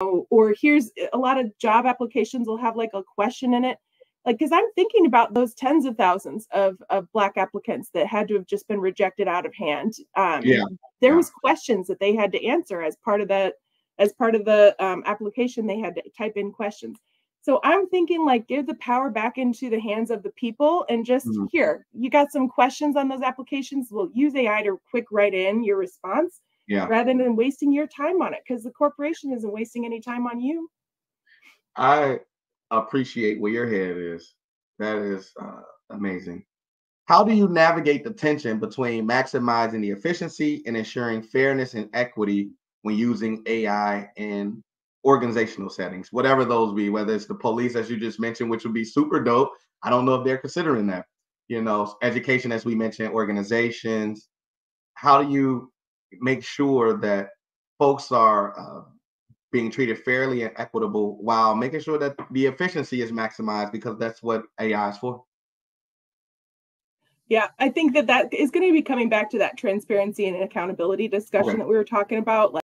or here's a lot of job applications will have like a question in it like because i'm thinking about those tens of thousands of of black applicants that had to have just been rejected out of hand um Yeah. there Yeah. was questions that they had to answer as part of that as part of the um, application they had to type in questions so i'm thinking like give the power back into the hands of the people and just Mhm. here you got some questions on those applications we'll use ai to quick write in your response Yeah. rather than wasting your time on it because the corporation isn't wasting any time on you I appreciate where your head is. That is uh, amazing. How do you navigate the tension between maximizing the efficiency and ensuring fairness and equity when using AI in organizational settings, whatever those be, whether it's the police, as you just mentioned, which would be super dope. I don't know if they're considering that. You know, education, as we mentioned, organizations. How do you make sure that folks are uh, being treated fairly and equitable while making sure that the efficiency is maximized because that's what AI is for. Yeah, I think that that is going to be coming back to that transparency and accountability discussion Okay. that we were talking about. Like